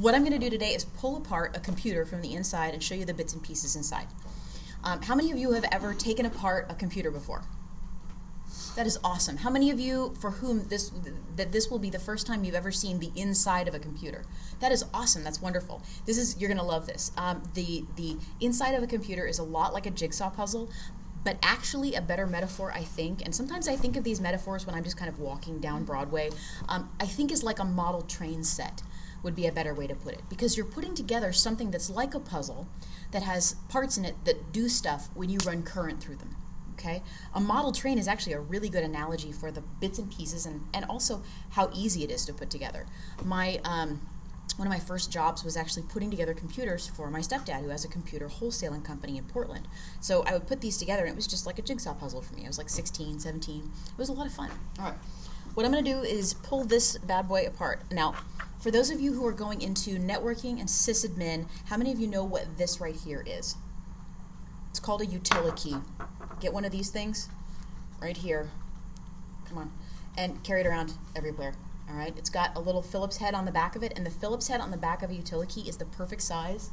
What I'm going to do today is pull apart a computer from the inside and show you the bits and pieces inside. Um, how many of you have ever taken apart a computer before? That is awesome. How many of you for whom this that this will be the first time you've ever seen the inside of a computer? That is awesome. That's wonderful. This is you're gonna love this. Um, the the inside of a computer is a lot like a jigsaw puzzle, but actually a better metaphor I think. And sometimes I think of these metaphors when I'm just kind of walking down Broadway. Um, I think is like a model train set would be a better way to put it. Because you're putting together something that's like a puzzle that has parts in it that do stuff when you run current through them okay? A model train is actually a really good analogy for the bits and pieces and, and also how easy it is to put together. My um, one of my first jobs was actually putting together computers for my stepdad who has a computer wholesaling company in portland. So i would put these together and it was just like a jigsaw puzzle for me. I was like 16 17 it was a lot of fun. All right. What i'm going to do is pull this bad boy apart. Now for those of you who are going into networking and sysadmin how many of you know what this right here is it's called a utility key get one of these things right here. Come on. And carry it around everywhere. All right. It's got a little Phillips head on the back of it, and the Phillips head on the back of a utility key is the perfect size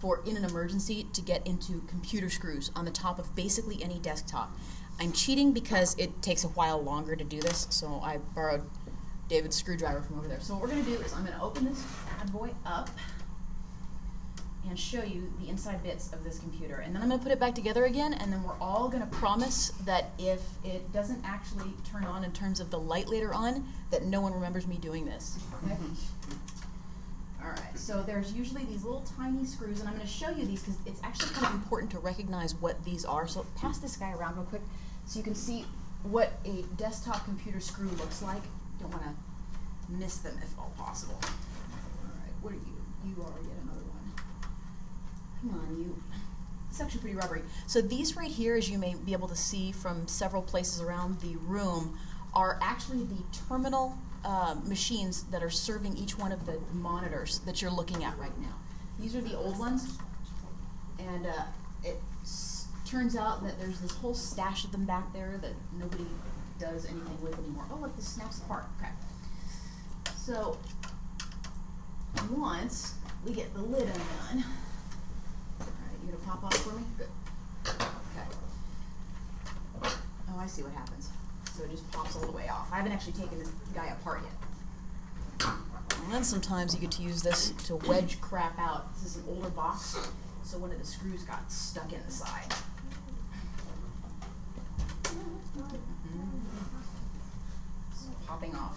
for in an emergency to get into computer screws on the top of basically any desktop. I'm cheating because it takes a while longer to do this, so I borrowed David's screwdriver from over there. So what we're going to do is I'm going to open this bad boy up and show you the inside bits of this computer. And then I'm going to put it back together again, and then we're all going to promise that if it doesn't actually turn on in terms of the light later on, that no one remembers me doing this. Okay? all right, so there's usually these little tiny screws, and I'm going to show you these because it's actually kind of important to recognize what these are. So pass this guy around real quick so you can see what a desktop computer screw looks like. Don't want to miss them if all possible. All right, what are you? You are yet another one. Come on, you. It's actually pretty rubbery. So these right here, as you may be able to see from several places around the room, are actually the terminal uh, machines that are serving each one of the monitors that you're looking at right now. These are the old ones, and uh, it turns out that there's this whole stash of them back there that nobody does anything with anymore. Oh, look, this snaps apart. Okay. So once we get the lid undone, all right, you gonna pop off for me? Good. Okay. Oh, I see what happens. So it just pops all the way off. I haven't actually taken this guy apart yet. And then sometimes you get to use this to wedge crap out. This is an older box, so one of the screws got stuck in the side. Popping off.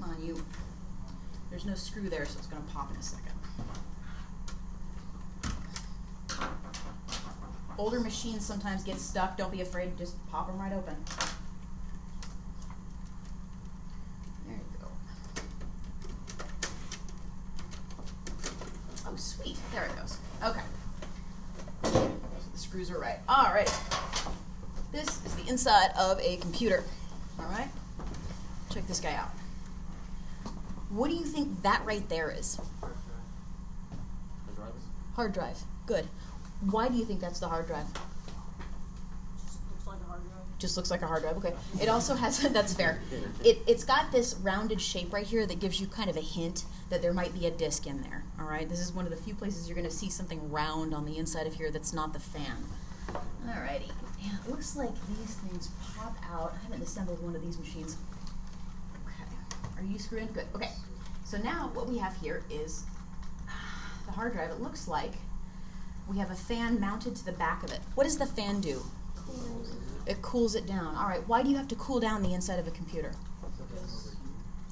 Come on, you. There's no screw there, so it's going to pop in a second. older machines sometimes get stuck. Don't be afraid, just pop them right open. There you go. Oh, sweet. There it goes. Okay. So the screws are right. All right. This is the inside of a computer. All this guy out. What do you think that right there is? Hard drive. Hard drive. Good. Why do you think that's the hard drive? Just looks like a hard drive. Okay. It also has that's fair. It it's got this rounded shape right here that gives you kind of a hint that there might be a disk in there. All right. This is one of the few places you're going to see something round on the inside of here that's not the fan. Alrighty. Yeah, it looks like these things pop out. I haven't assembled one of these machines. Okay. Are you screwed? Good. Okay. So now what we have here is the hard drive. It looks like we have a fan mounted to the back of it. What does the fan do? It cools it down. All right. Why do you have to cool down the inside of a computer?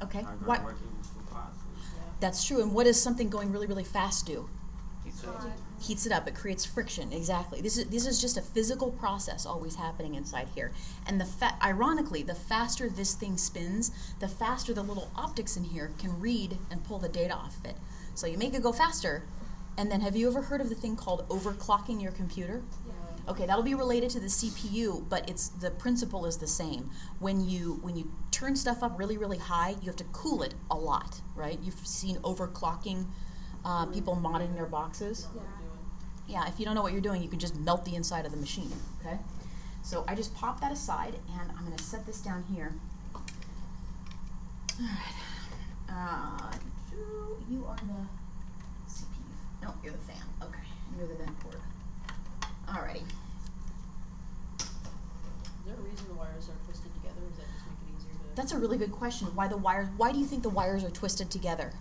Okay. Why? That's true. And what does something going really, really fast do? Heats it up. It creates friction. Exactly. This is this is just a physical process always happening inside here. And the fa- ironically, the faster this thing spins, the faster the little optics in here can read and pull the data off of it. So you make it go faster, and then have you ever heard of the thing called overclocking your computer? Yeah. Okay, that'll be related to the CPU, but it's the principle is the same. When you when you turn stuff up really really high, you have to cool it a lot, right? You've seen overclocking uh, people modding their boxes. Yeah yeah, if you don't know what you're doing, you can just melt the inside of the machine, okay? So I just pop that aside and I'm gonna set this down here. All right, uh, you are the CPU. No, you're the fan, okay, you're the vent port. Alrighty. Is there a reason the wires are twisted together? Does that just make it easier to? That's a really good question. Why the wires, why do you think the wires are twisted together?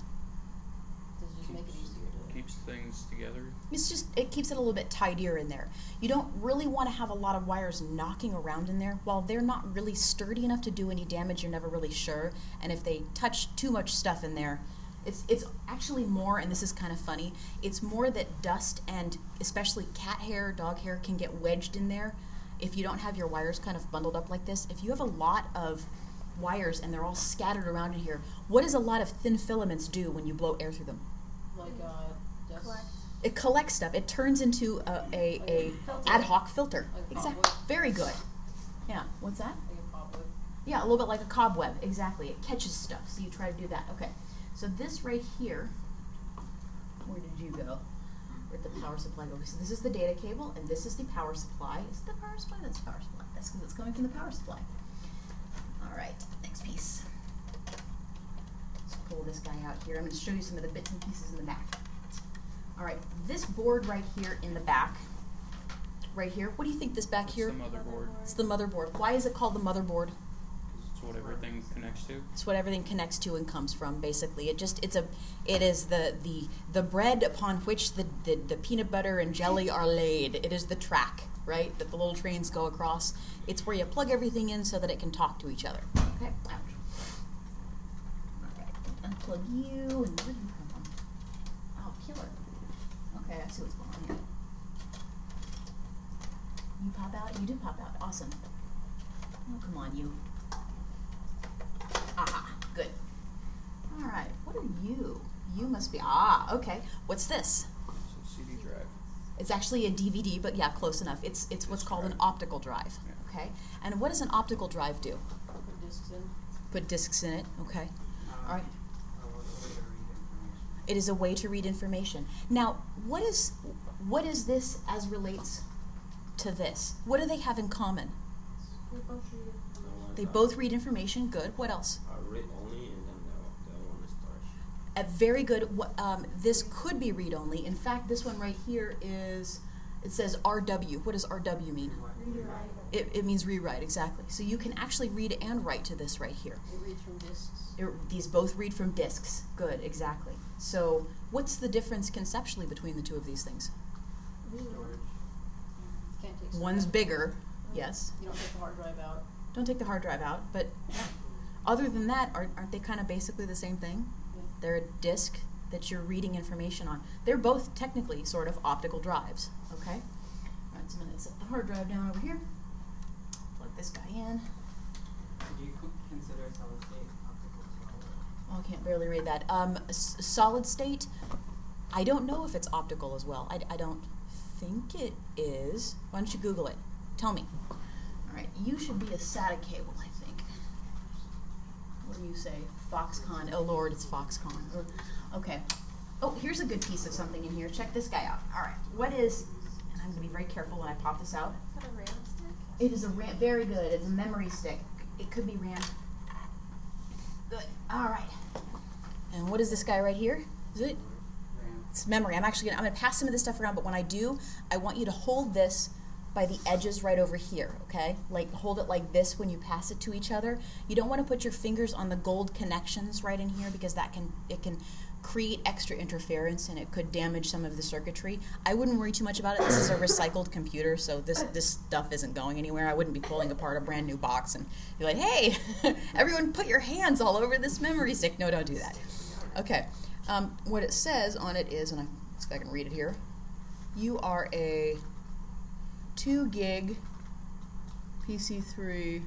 Things together. It's just it keeps it a little bit tidier in there. You don't really want to have a lot of wires knocking around in there. While they're not really sturdy enough to do any damage, you're never really sure. And if they touch too much stuff in there, it's it's actually more. And this is kind of funny. It's more that dust and especially cat hair, dog hair can get wedged in there. If you don't have your wires kind of bundled up like this, if you have a lot of wires and they're all scattered around in here, what does a lot of thin filaments do when you blow air through them? Like uh, dust. Collect. it collects stuff. It turns into a, a, a ad hoc filter. Like Exactly. Very good. Yeah. What's that? Like. Yeah, a little bit like a cobweb. Exactly. It catches stuff. So you try to do that. Okay. So this right here. Where did you go? Where'd the power supply go? So this is the data cable, and this is the power supply. Is it the power supply? That's the power supply. That's because it's coming from the power supply. All right. Next piece. Let's pull this guy out here. I'm going to show you some of the bits and pieces in the back. All right, this board right here in the back, right here. What do you think this back It's here? the motherboard. It's the motherboard. Why is it called the motherboard? 'cause It's what everything connects to. It's what everything connects to and comes from. Basically, it just it's a it is the the the bread upon which the the, the peanut butter and jelly are laid. It is the track, right? That the little trains go across. It's where you plug everything in so that it can talk to each other. Okay. Ouch. All right. Unplug you and where did you come from? Oh, killer. Okay, I see what's going on here. You pop out? You do pop out. Awesome. Oh, come on, you. Aha, good. All right, what are you? You must be, ah, okay. What's this? It's a CD drive. It's actually a DVD, but yeah, close enough. It's, it's what's Disk called an optical drive, Yeah. okay? And what does an optical drive do? Put discs in. Put discs in it, okay? All right. Uh, a way to read information. It is a way to read information. Now, what is, what is this as relates to this? What do they have in common? We both read it. They both read information, good. What else? Uh, read only, and then the, the one is a very good. Um, this could be read only. In fact, this one right here is. It says RW. What does RW mean? It, it means rewrite exactly. So you can actually read and write to this right here. It reads from discs. It- these both read from disks. Good, exactly. So what's the difference conceptually between the two of these things? Storage. Can't. One's stuff out. bigger. Mm-hmm. Yes. You don't take the hard drive out. Don't take the hard drive out. But other than that, aren't, aren't they kind of basically the same thing? Yeah. They're a disk that you're reading information on. They're both technically sort of optical drives, okay? All right, so I'm gonna set the hard drive down over here. Plug this guy in. Do you consider solid state optical as well? Oh, I can't barely read that. Um, solid state, I don't know if it's optical as well. I, I don't think it is. Why don't you Google it? Tell me. All right, you should be a SATA cable, I think. What do you say? Foxconn. Oh, Lord, it's Foxconn. Okay. Oh, here's a good piece of something in here. Check this guy out. All right, what is, and I'm going to be very careful when I pop this out. Is that a RAM stick? It is a RAM, very good. It's a memory stick. It could be RAM. Good. All right. And what is this guy right here? Is it? RAM. It's memory. I'm actually gonna I'm gonna pass some of this stuff around, but when I do, I want you to hold this by the edges right over here, okay? Like hold it like this when you pass it to each other. You don't want to put your fingers on the gold connections right in here because that can it can create extra interference and it could damage some of the circuitry. I wouldn't worry too much about it. This is a recycled computer, so this this stuff isn't going anywhere. I wouldn't be pulling apart a brand new box and be like, "Hey, everyone put your hands all over this memory stick." No, don't do that. Okay. Um, what it says on it is, and I, if I can read it here. You are a two gig PC3.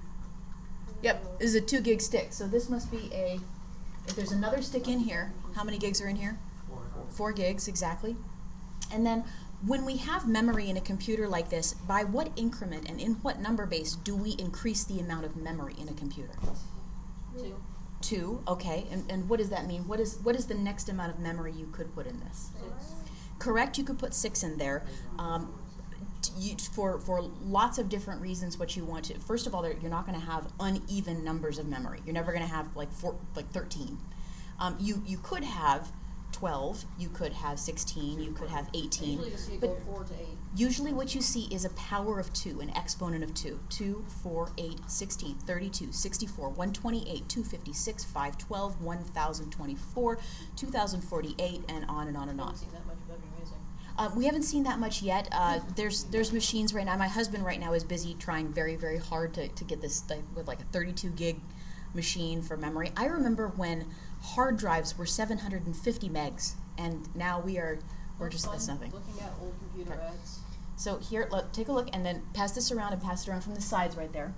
Yep, this is a two gig stick. So this must be a. If there's another stick in here, how many gigs are in here? Four. Four gigs, exactly. And then when we have memory in a computer like this, by what increment and in what number base do we increase the amount of memory in a computer? Two. Two, okay. And, and what does that mean? What is what is the next amount of memory you could put in this? Six. Correct, you could put six in there. Um, you, for for lots of different reasons, what you want to first of all, you're not going to have uneven numbers of memory. You're never going to have like four, like thirteen. Um, you you could have 12, you could have 16, you could have 18. Usually you see it but go four to eight. Usually, what you see is a power of 2, an exponent of 2. 2, 4, 8, 16, 32, 64, 128, 256, 512, 1024, 2048, and on and on and on. that much, but that'd be amazing. Uh, we haven't seen that much yet. Uh, there's there's machines right now. My husband right now is busy trying very very hard to, to get this like, with like a 32 gig machine for memory. I remember when hard drives were 750 megs, and now we are we're just Fun that's nothing. Looking at old computer Okay. ads. So here, look, take a look, and then pass this around and pass it around from the sides right there.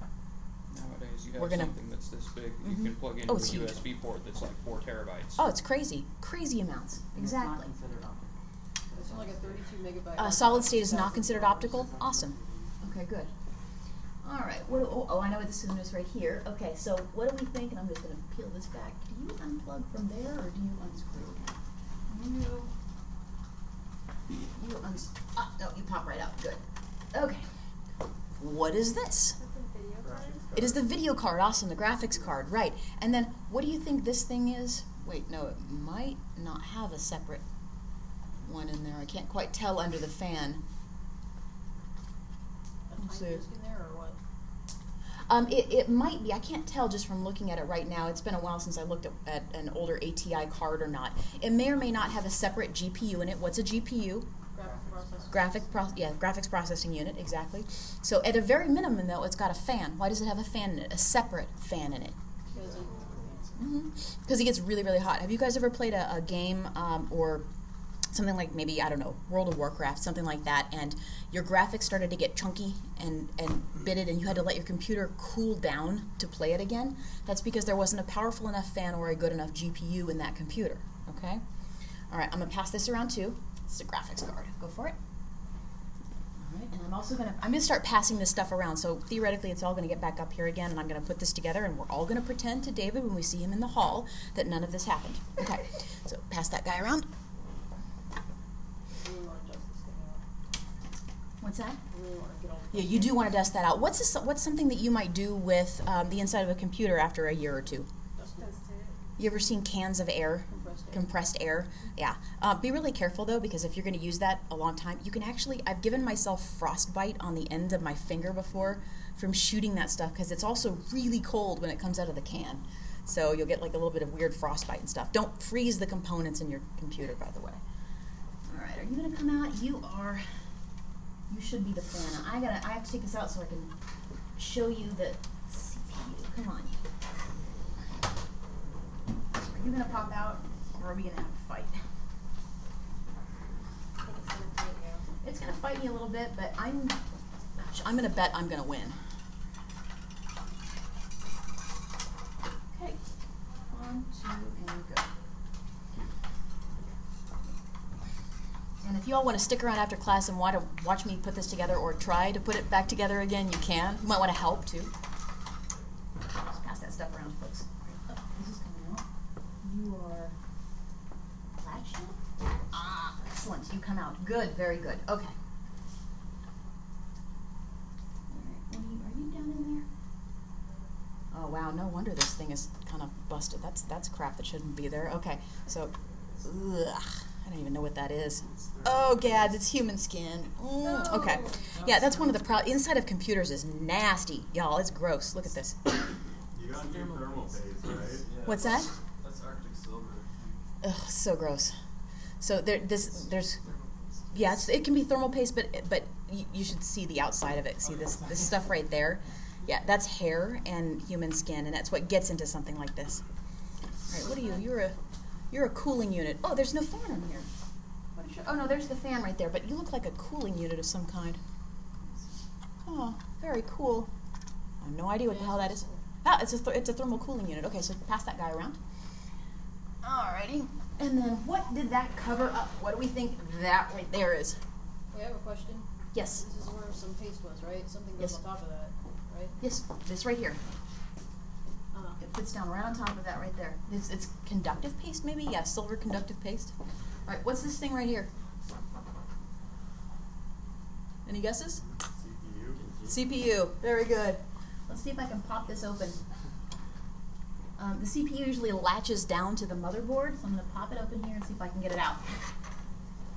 Nowadays, you We're have gonna- something that's this big. Mhm. You can plug into Oh, a it's huge. USB port that's like four terabytes. Oh, it's crazy, crazy amounts. And it's not Exactly. considered optical. It's like a thirty-two megabyte. Uh, solid state is not considered optical. Awesome. Okay, good. All right. What, oh, oh, I know what this is right here. Okay, so what do we think? And I'm just going to peel this back. Do you unplug from there or do you unscrew? You. You uns. Ah, no, you pop right out. Good. Okay. What is this? It is the video card. Awesome. The graphics card. Right. And then what do you think this thing is? Wait, no, it might not have a separate one in there. I can't quite tell under the fan. Let's see. disk in there or what? Um, it, it might be. I can't tell just from looking at it right now. It's been a while since I looked at, at an older ATI card or not. It may or may not have a separate GPU in it. What's a GPU? Graphic. Pro- yeah, graphics processing unit, exactly. So at a very minimum though, it's got a fan. Why does it have a fan in it? A separate fan in it. Because it, Because it gets really, really hot. Have you guys ever played a, a game um, or something like maybe I don't know World of Warcraft, something like that, and your graphics started to get chunky and and bitted, and you had to let your computer cool down to play it again? That's because there wasn't a powerful enough fan or a good enough GPU in that computer. Okay. All right, I'm gonna pass this around too. It's a graphics card. Go for it. All right, and I'm also gonna I'm gonna start passing this stuff around. So theoretically, it's all gonna get back up here again, and I'm gonna put this together, and we're all gonna pretend to David when we see him in the hall that none of this happened. Okay, so pass that guy around. I really want to adjust this thing out. What's that? I really want to get all the Yeah, you do want to dust that out. What's this, what's something that you might do with um, the inside of a computer after a year or two? You ever seen cans of air? Compressed air. compressed air. Yeah. Uh, be really careful though, because if you're going to use that a long time, you can actually. I've given myself frostbite on the end of my finger before from shooting that stuff because it's also really cold when it comes out of the can. So you'll get like a little bit of weird frostbite and stuff. Don't freeze the components in your computer, by the way. All right, are you going to come out? You are. You should be the fan. I gotta. I have to take this out so I can show you the CPU. Come on. Are you gonna pop out, or are we gonna have a fight? It's gonna fight. It's gonna fight me a little bit, but I'm. I'm gonna bet I'm gonna win. Okay. One, two, and go. And if you all want to stick around after class and want to watch me put this together or try to put it back together again, you can. You might want to help too. Just pass that stuff around, folks. This is coming out. You are latched in? Ah, excellent. You come out. Good, very good. Okay. Alright, are you, are you down in there? Oh wow, no wonder this thing is kind of busted. That's that's crap that shouldn't be there. Okay, so, ugh, I don't even know what that is. Oh gads, it's human skin. Mm, Okay, yeah, that's one of the problems. Inside of computers is nasty, y'all. It's gross. Look at this. You got new thermal paste, right? What's that? That's Arctic silver. Ugh, so gross. So there, this, there's, yeah, it's, it can be thermal paste, but but you, you should see the outside of it. See this this stuff right there? Yeah, that's hair and human skin, and that's what gets into something like this. All right, what are you? You're a you're a cooling unit. Oh, there's no fan in here. What is your, oh no, there's the fan right there. But you look like a cooling unit of some kind. Oh, very cool. I have no idea what the hell that is. Ah, it's a th- it's a thermal cooling unit. Okay, so pass that guy around. Alrighty. And then what did that cover up? What do we think that right there is? We have a question. Yes. This is where some paste was, right? Something goes Yes. on top of that, right? Yes, this right here. It fits down right on top of that right there. It's, it's conductive paste, maybe? Yeah, silver conductive paste. Alright, what's this thing right here? Any guesses? CPU. CPU. Very good. Let's see if I can pop this open. Um, the CPU usually latches down to the motherboard, so I'm going to pop it open here and see if I can get it out.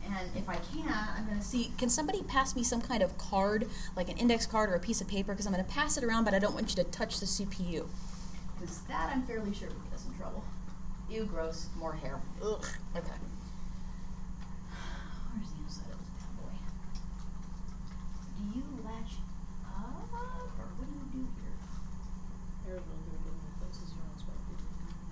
And if I can, I'm going to see, can somebody pass me some kind of card, like an index card or a piece of paper, because I'm going to pass it around, but I don't want you to touch the CPU. Because that I'm fairly sure would get us in trouble. Ew, gross, more hair. Ugh, okay. Where's the inside of this bad boy? Do you latch up, or what do you do here? Hair's really good at getting into places you don't expect it.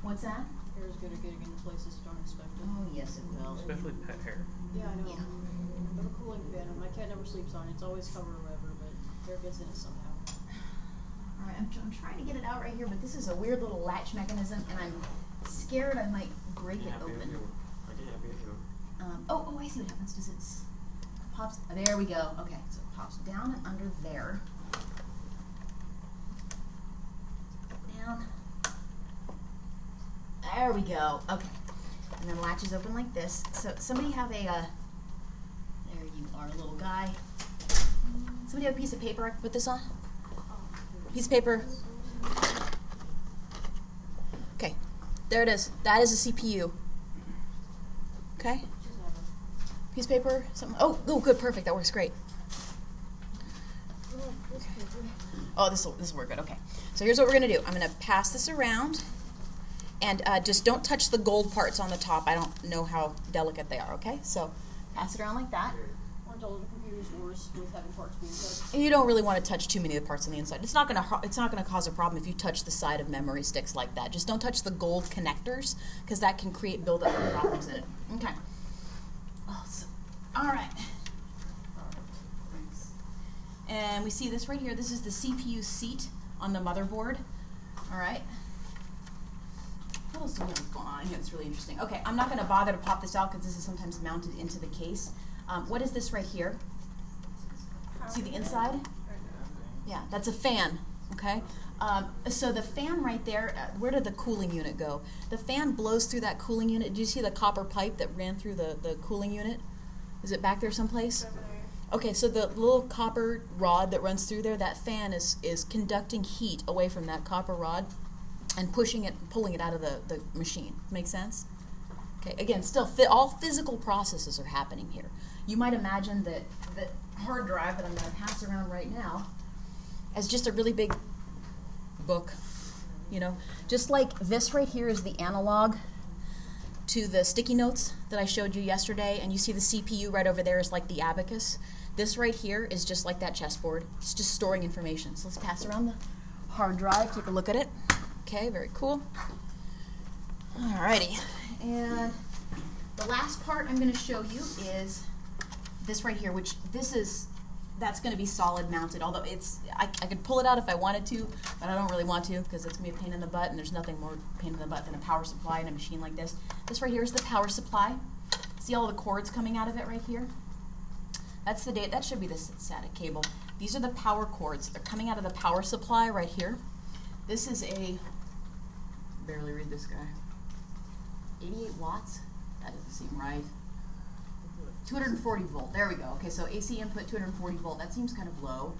What's that? Hair's good at getting into places you don't expect it. Oh, yes, it will. Especially pet hair. Yeah, I know. Yeah. I have a cooling fan, and my cat never sleeps on it. It's always covered or whatever, but hair gets in it somehow. All right, I'm, I'm trying to get it out right here, but this is a weird little latch mechanism, and I'm scared I might break it open. video. Okay, yeah, video. Um, oh, oh, I see what happens. Does it pops? there we go. Okay, so it pops down and under there. Down. There we go. Okay, and then latches open like this. So somebody have a. Uh, there you are, little guy. Somebody have a piece of paper I can put this on? Piece of paper. Okay, there it is. That is a CPU. Okay. Piece of paper, something. Oh, oh, good, perfect. That works great. Oh, this will this will work good. Okay. So here's what we're gonna do. I'm gonna pass this around, and uh, just don't touch the gold parts on the top. I don't know how delicate they are. Okay. So pass it around like that. Aren't all of the computers worse with having parts being touched? And you don't really want to touch too many of the parts on the inside. It's not going to it's not gonna cause a problem if you touch the side of memory sticks like that. Just don't touch the gold connectors because that can create buildup of problems in it. Okay. So, all right. And we see this right here. This is the CPU seat on the motherboard. All right. What else do we have going on here that's really interesting? Okay, I'm not going to bother to pop this out because this is sometimes mounted into the case. Um, what is this right here? See the inside? Yeah, that's a fan. Okay. Um, so the fan right there, uh, where did the cooling unit go? The fan blows through that cooling unit. Do you see the copper pipe that ran through the, the cooling unit? Is it back there someplace? Okay, so the little copper rod that runs through there, that fan is, is conducting heat away from that copper rod and pushing it, pulling it out of the, the machine. Make sense? Okay, again, still, all physical processes are happening here. You might imagine that the hard drive that I'm going to pass around right now as just a really big book. You know, just like this right here is the analog to the sticky notes that I showed you yesterday, and you see the CPU right over there is like the abacus. This right here is just like that chessboard. It's just storing information. So let's pass around the hard drive, take a look at it. Okay, very cool. Alrighty, and the last part I'm going to show you is this right here, which this is that's going to be solid mounted. Although it's I, I could pull it out if I wanted to, but I don't really want to because it's going to be a pain in the butt, and there's nothing more pain in the butt than a power supply in a machine like this. This right here is the power supply. See all the cords coming out of it right here? That's the date. That should be the static cable. These are the power cords. They're coming out of the power supply right here. This is a barely read this guy. 88 watts. That doesn't seem right. 240 volt. There we go. Okay, so AC input 240 volt. That seems kind of low.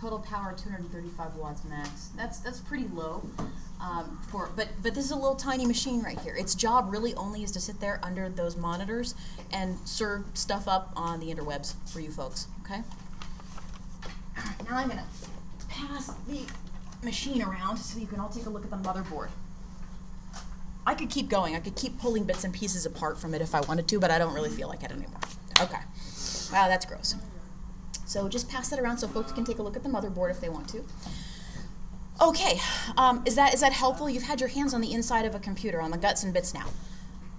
Total power 235 watts max. That's that's pretty low. Um, for but but this is a little tiny machine right here. Its job really only is to sit there under those monitors and serve stuff up on the interwebs for you folks. Okay. All right, now I'm gonna pass the machine around so you can all take a look at the motherboard. I could keep going. I could keep pulling bits and pieces apart from it if I wanted to, but I don't really feel like it anymore. Okay. Wow, that's gross. So just pass that around so folks can take a look at the motherboard if they want to. Okay, um, is that is that helpful? You've had your hands on the inside of a computer, on the guts and bits now.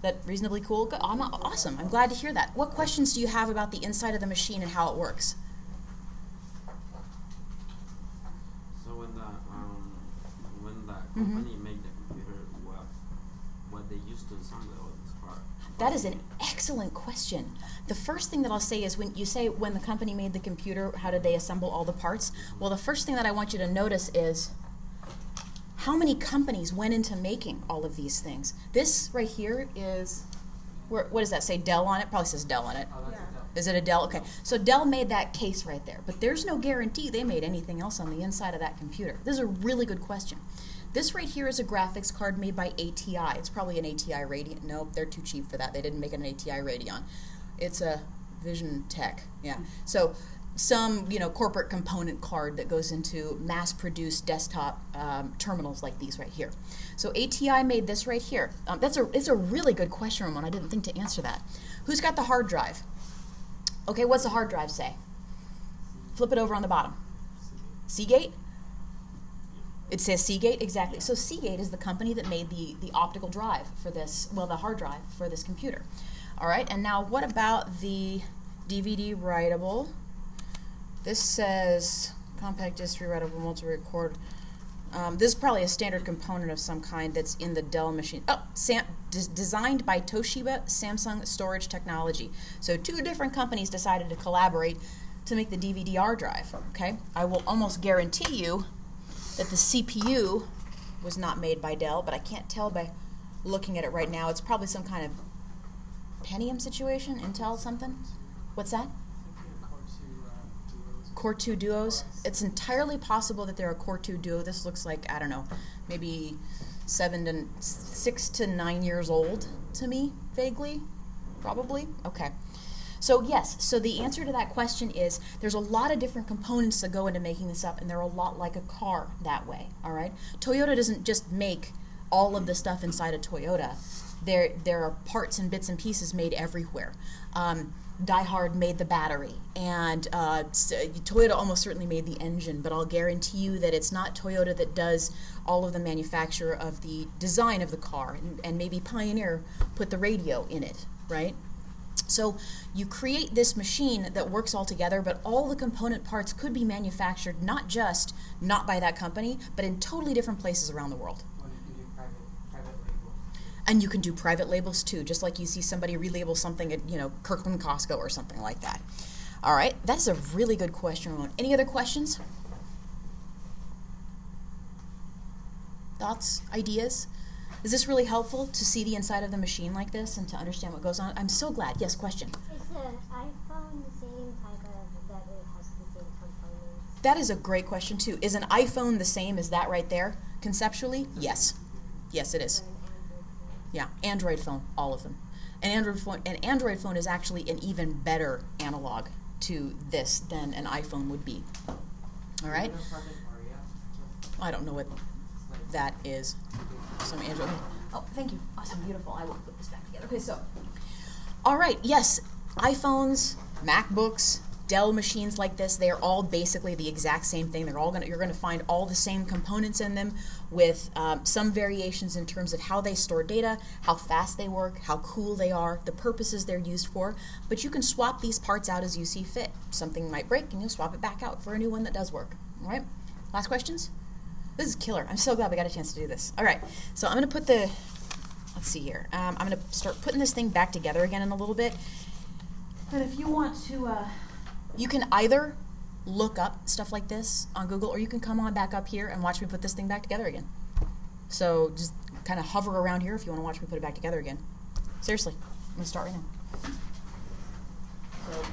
That reasonably cool. I'm awesome. I'm glad to hear that. What questions do you have about the inside of the machine and how it works? So when the um when the Mhm. company made the computer, what what they used to assemble all this part? That is an excellent question. The first thing that I'll say is when you say when the company made the computer, how did they assemble all the parts? Well, the first thing that I want you to notice is how many companies went into making all of these things. This right here is, where, what does that say? Dell on it? Probably says Dell on it. Oh, that's. Is it a Dell? Okay. So Dell made that case right there, but there's no guarantee they made anything else on the inside of that computer. This is a really good question. This right here is a graphics card made by ATI. It's probably an ATI Radeon. Nope, they're too cheap for that. They didn't make an ATI Radeon. It's a VisionTek. Yeah. So some you know corporate component card that goes into mass-produced desktop um, terminals like these right here. So ATI made this right here. Um, that's a it's a really good question, Ramon. I didn't think to answer that. Who's got the hard drive? Okay, what's the hard drive say? Flip it over on the bottom. Seagate. It says Seagate exactly. So Seagate is the company that made the the optical drive for this. Well, the hard drive for this computer. All right. And now, what about the DVD writable? This says compact disc rewritable multi-record. Um, this is probably a standard component of some kind that's in the Dell machine. Oh, Sam, designed by Toshiba Samsung Storage Technology. So two different companies decided to collaborate to make the DVD-R drive. Okay, I will almost guarantee you that the CPU was not made by Dell, but I can't tell by looking at it right now. It's probably some kind of Pentium situation, Intel something. What's that? Uh, core 2 duos. It's entirely possible that they're a Core 2 duo. This looks like, I don't know, maybe seven to six to nine years old to me, vaguely. Probably. Okay. So, yes, so the answer to that question is there's a lot of different components that go into making this up, and they're a lot like a car that way, all right? Toyota doesn't just make all of the stuff inside a Toyota, there, there are parts and bits and pieces made everywhere. Um, Die Hard made the battery, and uh, Toyota almost certainly made the engine, but I'll guarantee you that it's not Toyota that does all of the manufacture of the design of the car, and, and maybe Pioneer put the radio in it, right? So you create this machine that works all together, but all the component parts could be manufactured not just not by that company, but in totally different places around the world. Well, you can do private, private labels. And you can do private labels too, just like you see somebody relabel something at, you know, Kirkland Costco or something like that. All right, that's a really good question, Ramon. Any other questions? Thoughts, ideas? Is this really helpful to see the inside of the machine like this and to understand what goes on? I'm so glad. Yes, question. Is the iPhone the same type of that it has the same components? That is a great question too. Is an iPhone the same as that right there conceptually? Yes. Yes, it is. Or an Android phone? Yeah, Android phone, all of them. An Android phone, an Android phone is actually an even better analog to this than an iPhone would be. All right. Even a Project Ara, just I don't know what that is. Some Android. Oh, thank you. Awesome, beautiful. I will put this back together. Okay, so. All right. Yes, iPhones, MacBooks, Dell machines like this, they are all basically the exact same thing. They're all gonna. You're gonna find all the same components in them, with um, some variations in terms of how they store data, how fast they work, how cool they are, the purposes they're used for. But you can swap these parts out as you see fit. Something might break, and you'll swap it back out for a new one that does work. All right. Last questions. This is killer. I'm so glad we got a chance to do this. All right, so I'm gonna put the, let's see here. Um, I'm gonna start putting this thing back together again in a little bit. But if you want to, uh, you can either look up stuff like this on Google, or you can come on back up here and watch me put this thing back together again. So just kind of hover around here if you want to watch me put it back together again. Seriously, I'm gonna start right now. So